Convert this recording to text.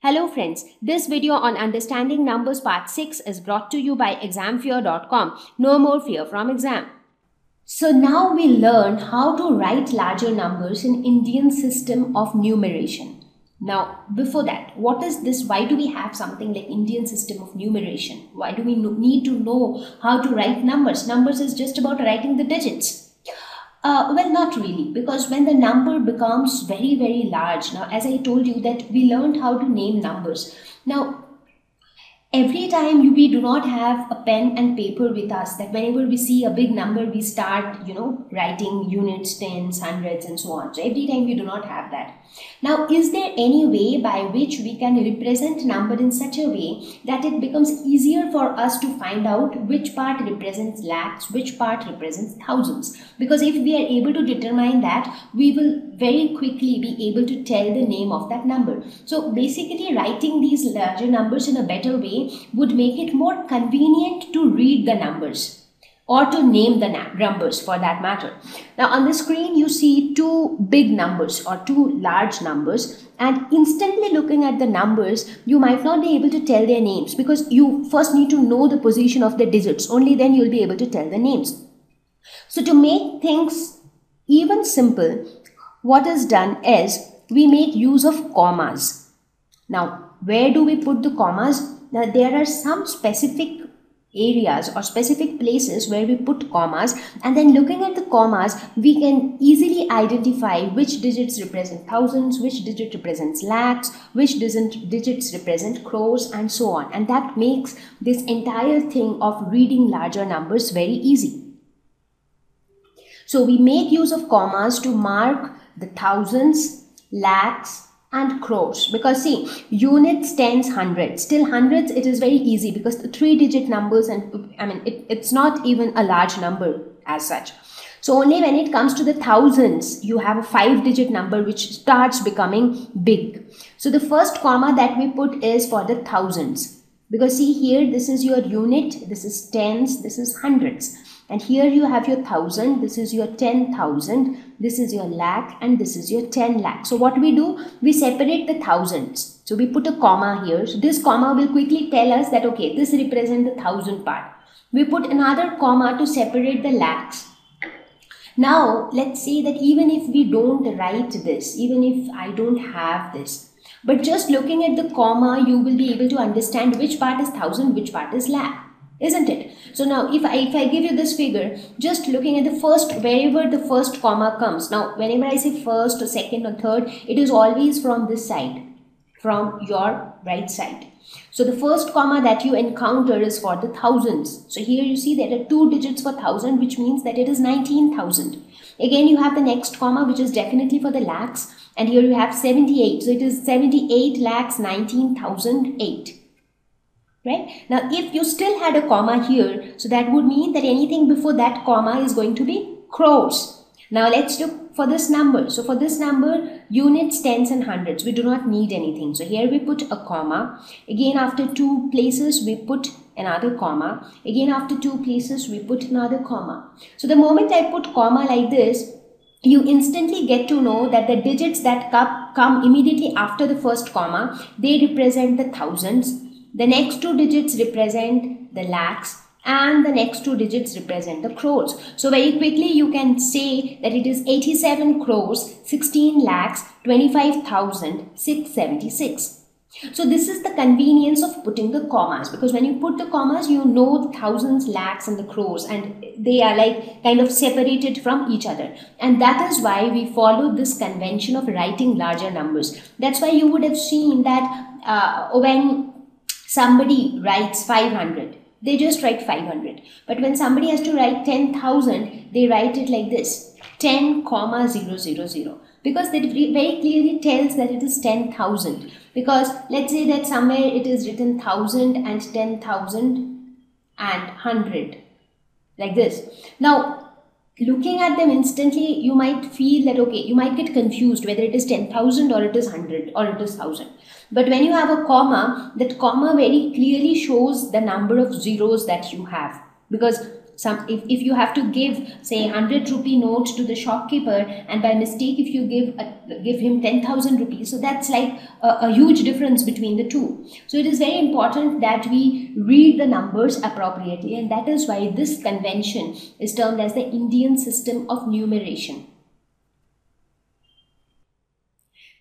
Hello friends, this video on understanding numbers part 6 is brought to you by examfear.com. No more fear from exam. So now we learn how to write larger numbers in Indian system of numeration. Now before that, what is this? Why do we have something like Indian system of numeration? Why do we need to know how to write numbers? Numbers is just about writing the digits. Uh, well, not really, because when the number becomes very, very large, now, as I told you that we learned how to name numbers. Now, every time you, we do not have a pen and paper with us that whenever we see a big number we start you know writing units tens hundreds and so on. So every time we do not have that. Now is there any way by which we can represent number in such a way that it becomes easier for us to find out which part represents lakhs which part represents thousands? Because if we are able to determine that we will very quickly be able to tell the name of that number. So basically writing these larger numbers in a better way would make it more convenient to read the numbers or to name the numbers for that matter. Now on the screen you see two big numbers or two large numbers and instantly looking at the numbers you might not be able to tell their names because you first need to know the position of the digits only then you'll be able to tell the names. So to make things even simple what is done is we make use of commas. Now where do we put the commas? Now, there are some specific areas or specific places where we put commas and then looking at the commas we can easily identify which digits represent thousands which digit represents lakhs which digits represent crores and so on. And that makes this entire thing of reading larger numbers very easy. So we make use of commas to mark the thousands lakhs and crores. Because see units tens hundreds still hundreds it is very easy because the three digit numbers and i mean it, it's not even a large number as such. So only when it comes to the thousands you have a five digit number which starts becoming big. So the first comma that we put is for the thousands. Because see here this is your unit. This is tens. This is hundreds and here you have your thousand this is your 10000 this is your lakh and this is your 10 lakh. So what we do we separate the thousands. So we put a comma here. So this comma will quickly tell us that okay this represents the thousand part. We put another comma to separate the lakhs. Now let's say that even if we don't write this even if i don't have this but just looking at the comma you will be able to understand which part is thousand which part is lakh isn't it? So now if I, if I give you this figure just looking at the first wherever the first comma comes. Now whenever I say first or second or third it is always from this side from your right side. So the first comma that you encounter is for the thousands. So here you see there are two digits for thousand which means that it is 19,000 again you have the next comma which is definitely for the lakhs and here you have 78 so it is 78 lakhs 19,008 right? Now, if you still had a comma here, so that would mean that anything before that comma is going to be crores. Now, let's look for this number. So, for this number, units, tens and hundreds, we do not need anything. So, here we put a comma. Again, after two places, we put another comma. Again, after two places, we put another comma. So, the moment I put comma like this, you instantly get to know that the digits that come immediately after the first comma, they represent the thousands the next two digits represent the lakhs and the next two digits represent the crores. So very quickly you can say that it is 87 crores, 16 lakhs, 25,676. So this is the convenience of putting the commas because when you put the commas you know the thousands, lakhs and the crores and they are like kind of separated from each other and that is why we follow this convention of writing larger numbers. That's why you would have seen that uh, when somebody writes 500 they just write 500 but when somebody has to write 10000 they write it like this 10 comma 000 because that very clearly tells that it is 10000 because let's say that somewhere it is written 1000 and 10000 and 100 like this. Now looking at them instantly you might feel that okay you might get confused whether it is 10000 or it is 100 or it is 1000 but when you have a comma that comma very clearly shows the number of zeros that you have. Because some if, if you have to give say 100 rupee note to the shopkeeper and by mistake if you give a, give him 10000 rupees so that's like a, a huge difference between the two. So it is very important that we read the numbers appropriately and that is why this convention is termed as the indian system of numeration